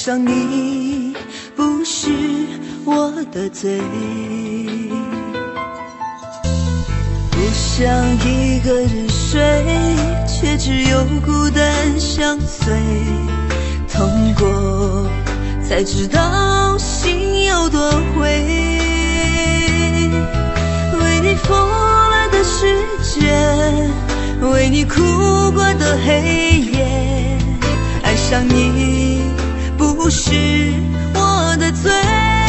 爱上你不是我的罪。不想一个人睡，却只有孤单相随。痛过才知道心有多灰。为你疯了的世界，为你哭过的黑夜，爱上你是我的罪。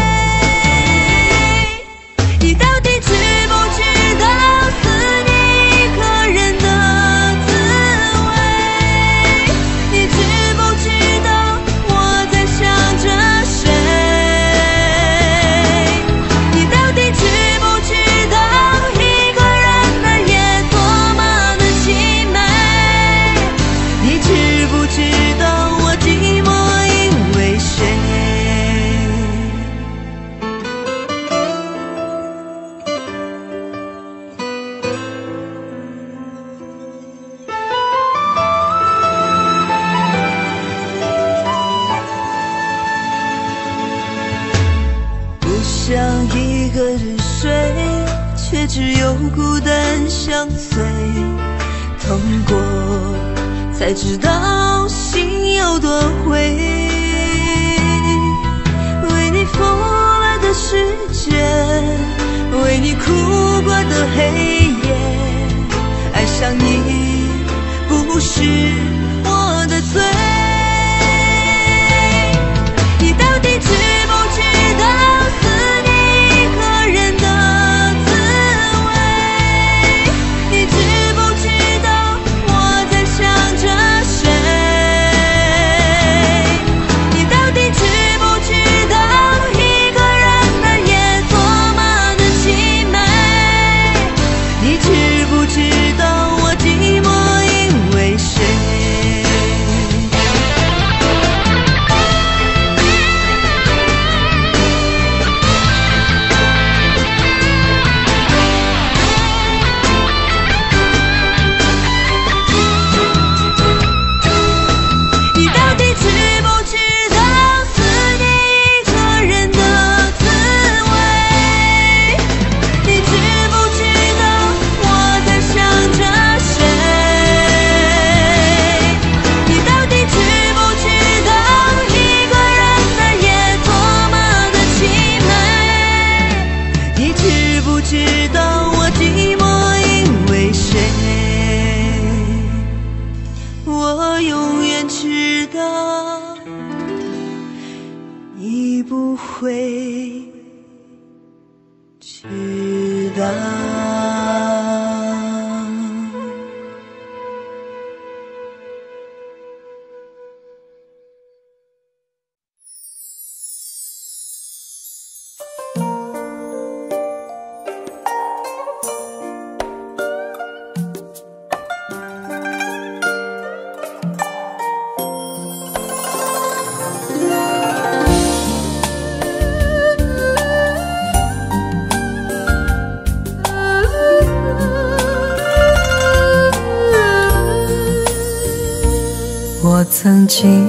我曾经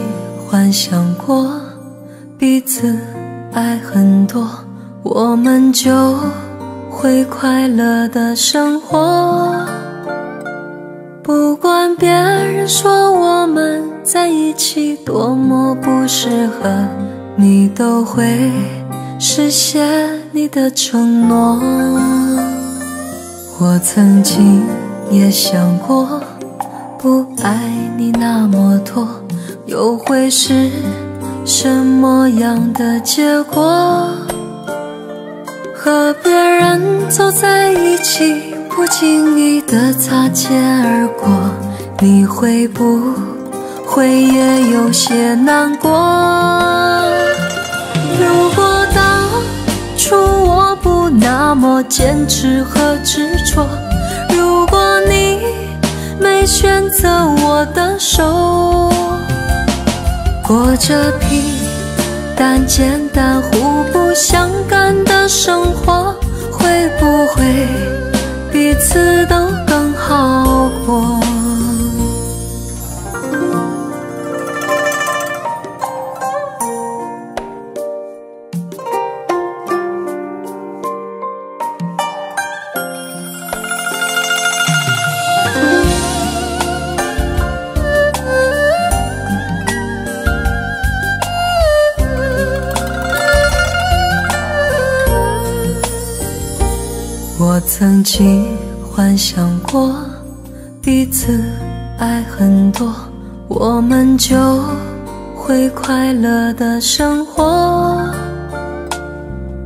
幻想过彼此爱很多，我们就会快乐的生活。不管别人说我们在一起多么不适合，你都会实现你的承诺。我曾经也想过不爱你那么多。又会是什么样的结果？和别人走在一起，不经意的擦肩而过，你会不会也有些难过？如果当初我不那么坚持和执着，没选择我的手，过着平淡简单、互不相干的生活，会不会彼此都更好过？曾经幻想过彼此爱很多，我们就会快乐的生活。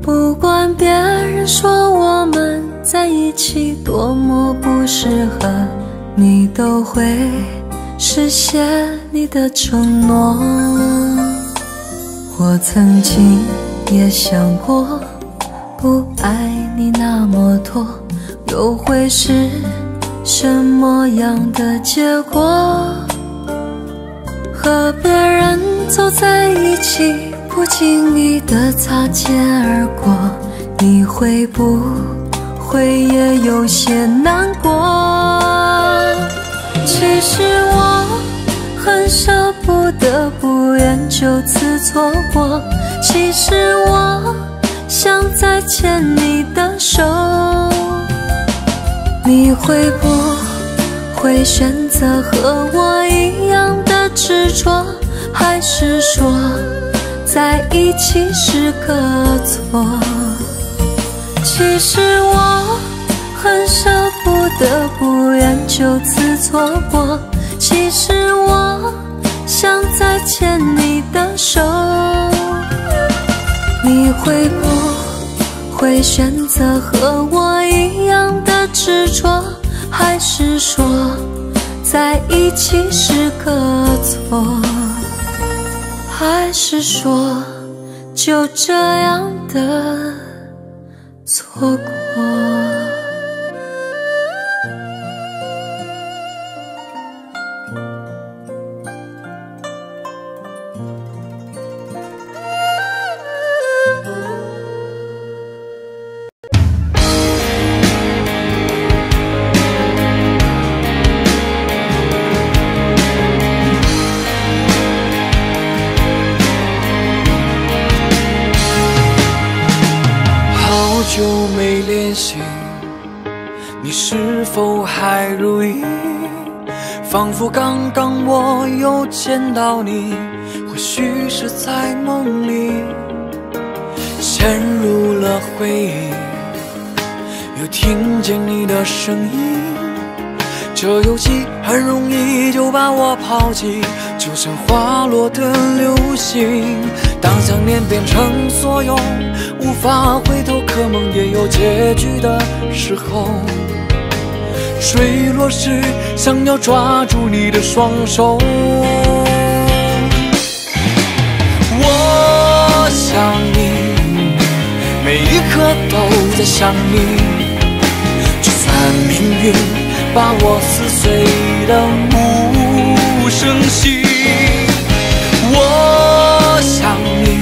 不管别人说我们在一起多么不适合，你都会实现你的承诺。我曾经也想过。不爱你那么多，又会是什么样的结果？和别人走在一起，不经意的擦肩而过，你会不会也有些难过？其实我很舍不得，不愿就此错过。其实我。想再牵你的手，你会不会选择和我一样的执着？还是说在一起是个错？其实我很舍不得，不愿就此错过。其实我想再牵你的手。你会不会选择和我一样的执着？还是说在一起是个错？还是说就这样的错过？抛弃，就像滑落的流星。当想念变成所有，无法回头，可梦也有结局的时候。坠落时，想要抓住你的双手。我想你，每一刻都在想你。就算命运把我撕碎的珍惜，我想你，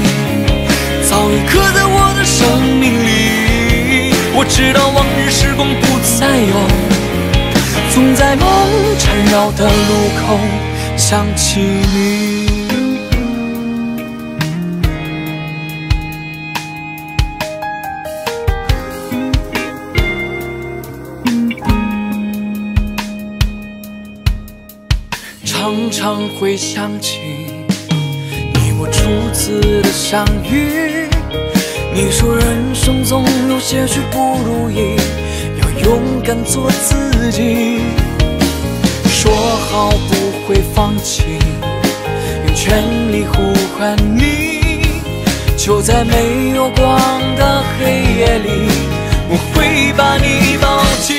早已刻在我的生命里。我知道往日时光不再有。总在梦缠绕的路口想起你，常会想起你我初次的相遇。你说人生总有些许不如意。要勇敢做自己，说好不会放弃，用全力呼唤你。就在没有光的黑夜里，我会把你抱紧。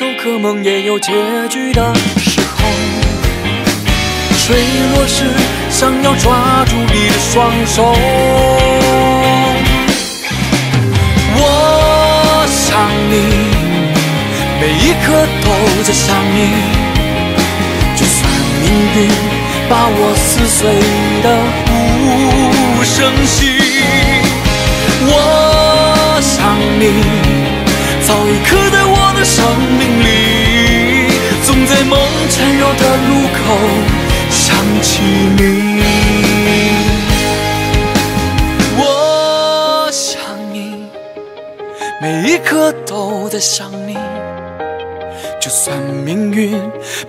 头，可梦也有结局的时候。坠落时，想要抓住你的双手。我想你，每一刻都在想你。就算命运把我撕碎的无声息，我想你。早已刻在的生命里，总在梦缠绕的路口想起你。我想你，每一刻都在想你。就算命运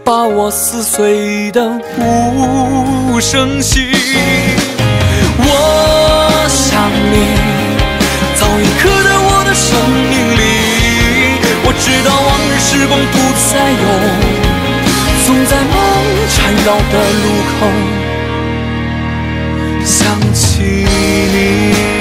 把我撕碎的无声息，我想你，早已刻直到往日时光不再有，总在梦缠绕的路口想起你。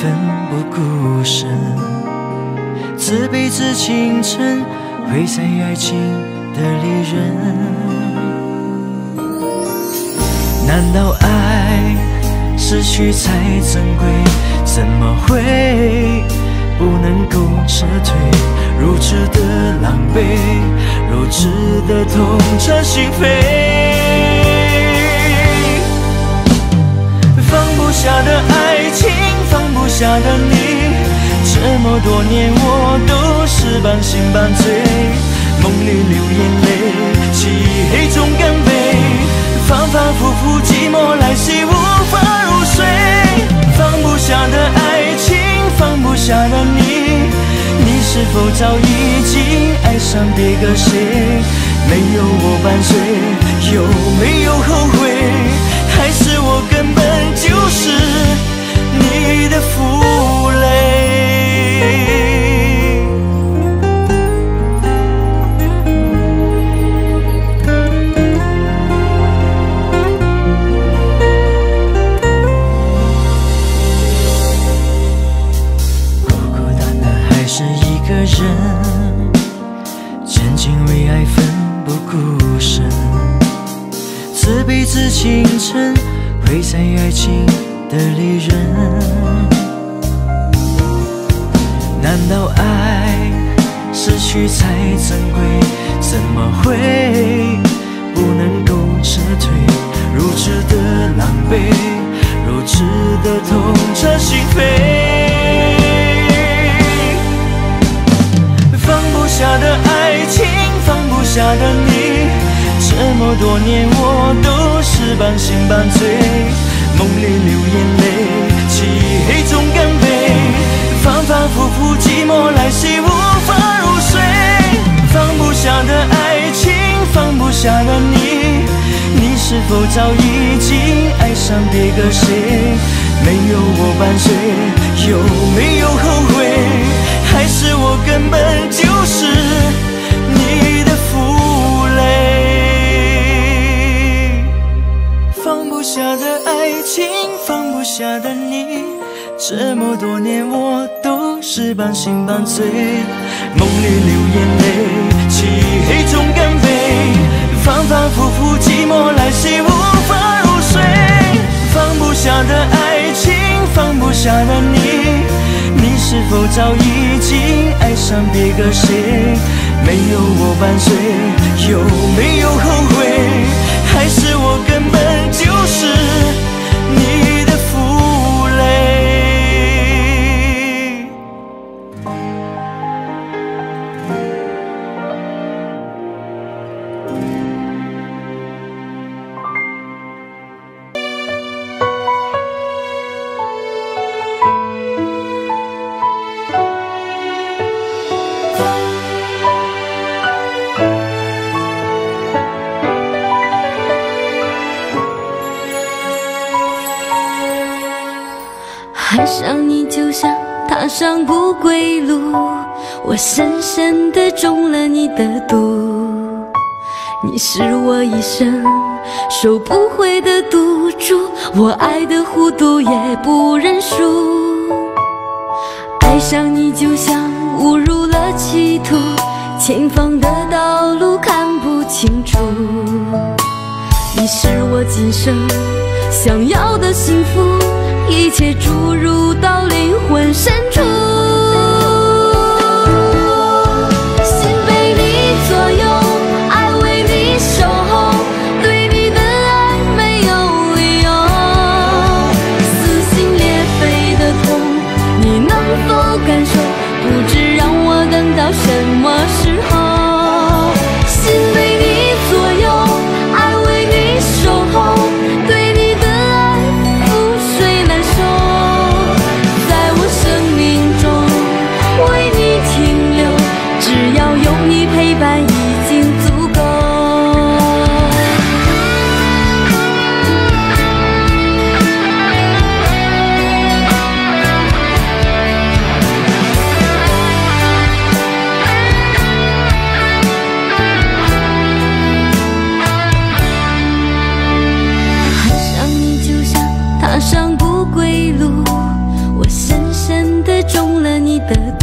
奋不顾身，自卑自倾城，毁在爱情的利刃。难道爱失去才珍贵？怎么会不能够撤退？如此的狼狈，如此的痛彻心扉。放不下的爱情，放下的你，这么多年我都是半醒半醉，梦里流眼泪，漆黑中干杯，反反复复寂寞来袭，无法入睡。放不下的爱情，放不下的你，你是否早已经爱上别个谁？没有我伴随，有没有后悔？还是我根本就是的负累。孤孤单单还是一个人，曾经为爱奋不顾身。自卑自倾城，毁在爱情的利刃。去才珍贵？怎么会不能够撤退？如此的狼狈，如此的痛彻心扉。放不下的爱情，放不下的你。这么多年，我都是半醒半醉，梦里流眼泪，我早已经爱上别个谁？没有我伴随，有没有后悔？还是我根本就是你的负累？放不下的爱情，放不下的你，这么多年我都是半醒半醉，梦里流眼泪，漆黑中干杯，反反复复寂寞来袭，无法入睡。放不下的爱情，放不下的你，你是否早已经爱上别个谁？没有我伴随，有没有后悔？还是我根本就是爱上你就像踏上不归路，我深深的中了你的毒。你是我一生收不回的赌注，我爱的糊涂也不认输。爱上你就像误入了歧途，前方的道路看不清楚。你是我今生想要的幸福。一切注入到灵魂深处，的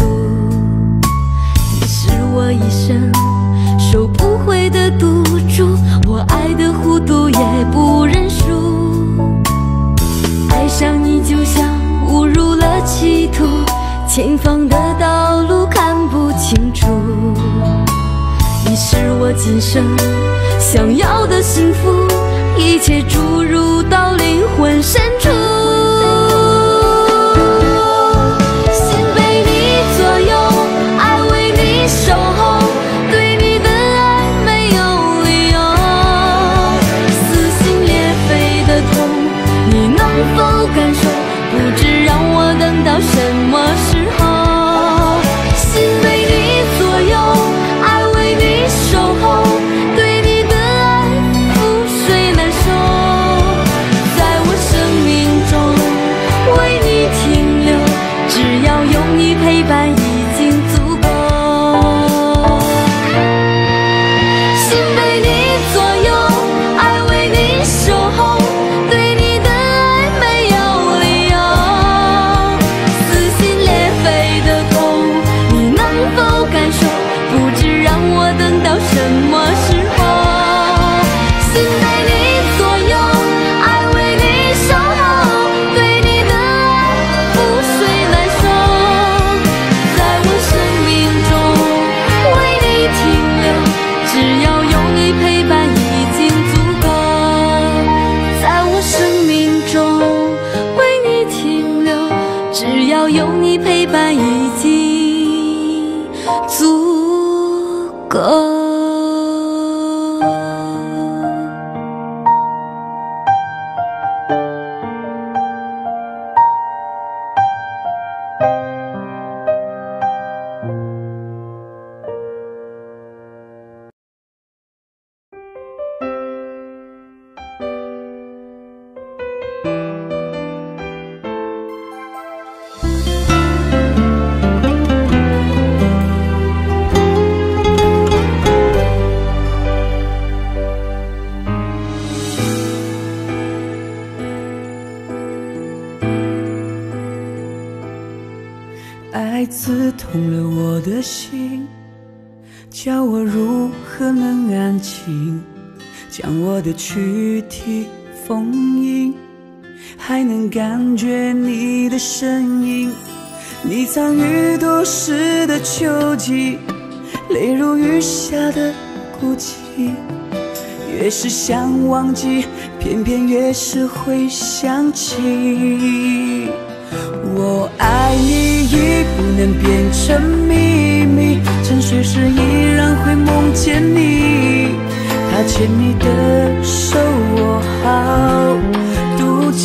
躯体封印，还能感觉你的身影。你藏于多时的秋季，泪如雨下的孤寂。越是想忘记，偏偏越是会想起。我爱你已不能变成秘密，沉睡时依然会梦见你。牵你的手，我好妒忌。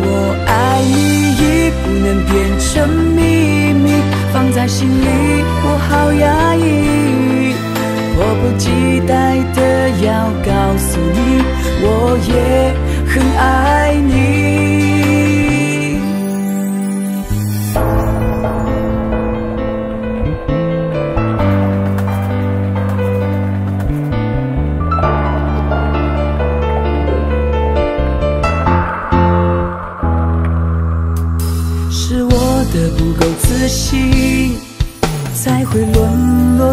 我爱你已不能变成秘密，放在心里我好压抑。迫不及待的要告诉你，我也很爱你。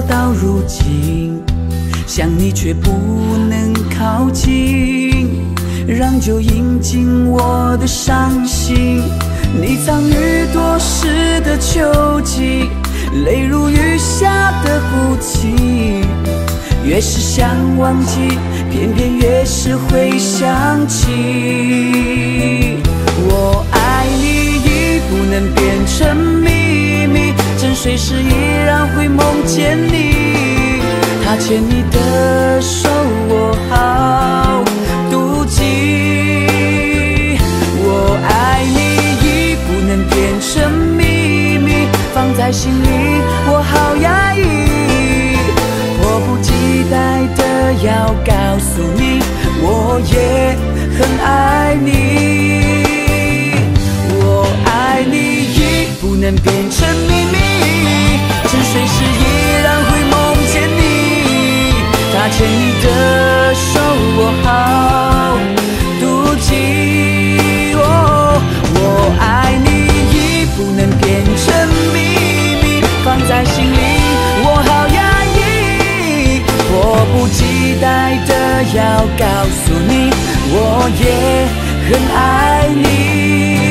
到如今。想你却不能靠近，让酒饮尽我的伤心。你藏于多时的秋季，泪如雨下的孤寂。越是想忘记，偏偏越是会想起。我爱你已不能变成秘密，随时依然会梦见你。他牵你的手，我好妒忌。我爱你已不能变成秘密，放在心里我好压抑。迫不及待的要告诉你，我也很爱你。我爱你已不能变成秘密，我要告诉你我也很爱你。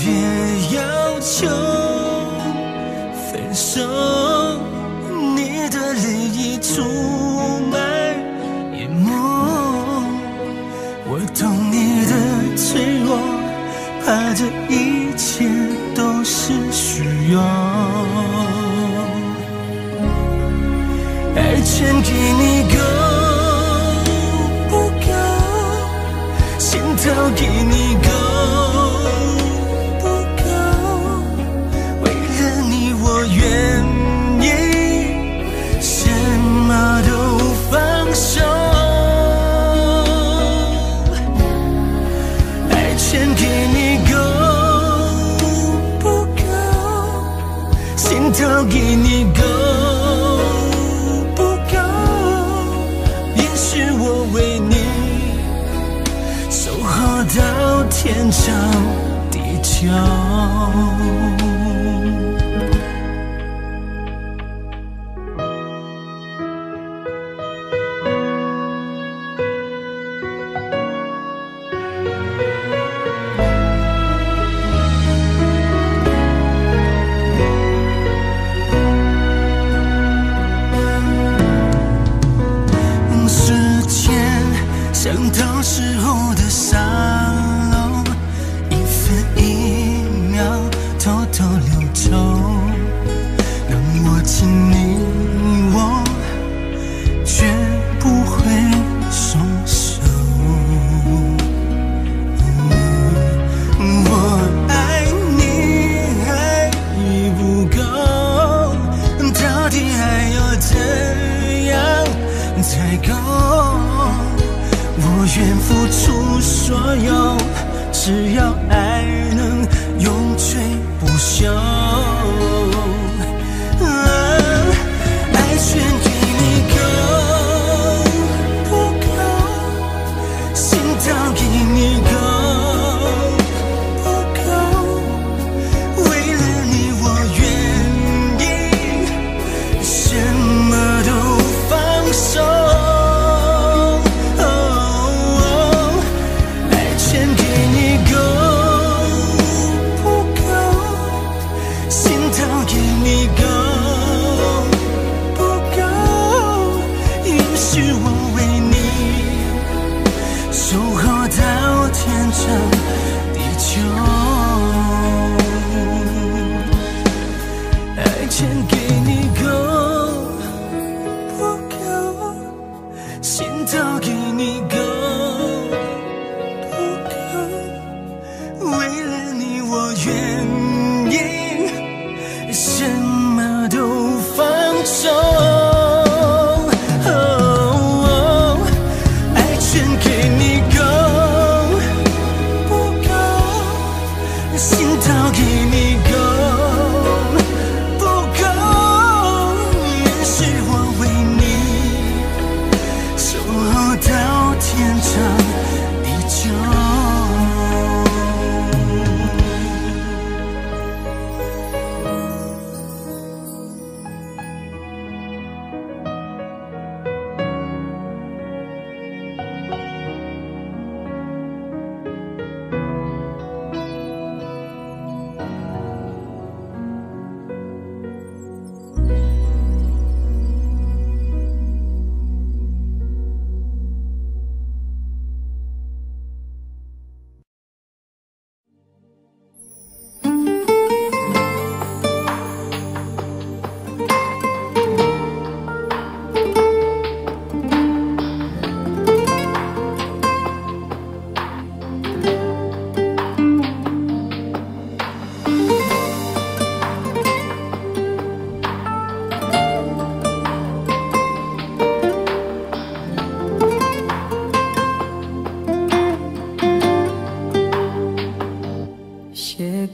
别要求分手，你的另一处。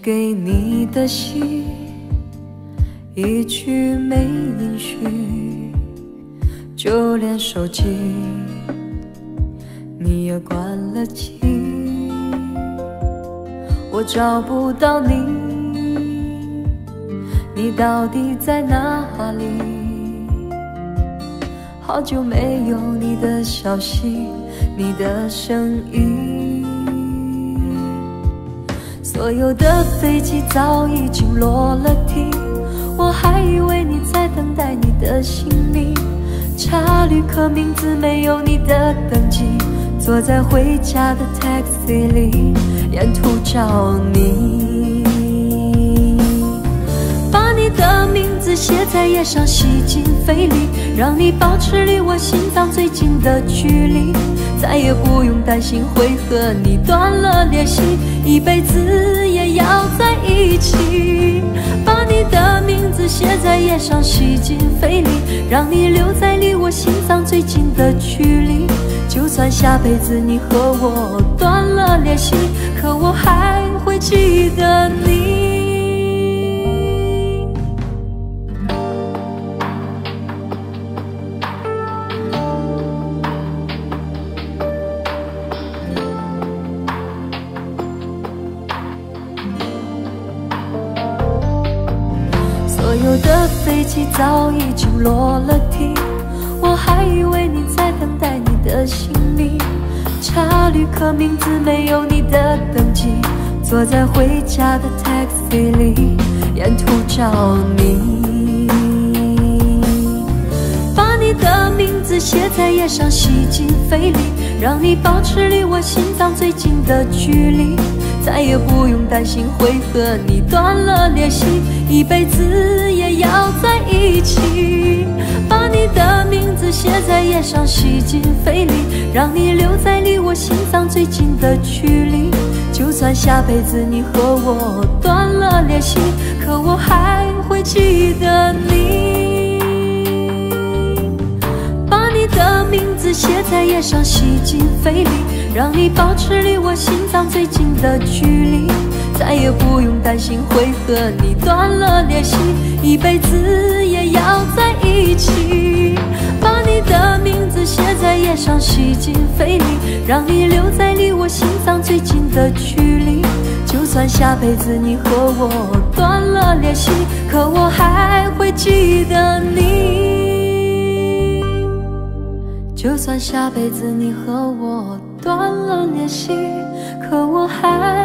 给你的信，一句没音讯，就连手机你也关了机，我找不到你，你到底在哪里？好久没有你的消息，你的声音。所有的飞机早已经落了地，我还以为你在等待你的行李。查旅客名字没有你的登记，坐在回家的 taxi 里，沿途找你，把你的名字写在页上，吸进肺里，让你保持离我心脏最近的距离。再也不用担心会和你断了联系，一辈子也要在一起。把你的名字写在页上，吸进肺里，让你留在离我心脏最近的距离。就算下辈子你和我断了联系，可我还会记得你。的飞机早已经落了地，我还以为你在等待你的行李。查旅客名字没有你的登记，坐在回家的 taxi 里，沿途找你，把你的名字写在页上，吸进肺里，让你保持离我心脏最近的距离。再也不用担心会和你断了联系，一辈子也要在一起。把你的名字写在页上，吸进肺里，让你留在离我心脏最近的距离。就算下辈子你和我断了联系，可我还会记得你。把你的名字写在页上，吸进肺里。让你保持离我心脏最近的距离，再也不用担心会和你断了联系，一辈子也要在一起。把你的名字写在页上，吸进肺里，让你留在离我心脏最近的距离。就算下辈子你和我断了联系，可我还会记得你。就算下辈子你和我。断了联系，可我还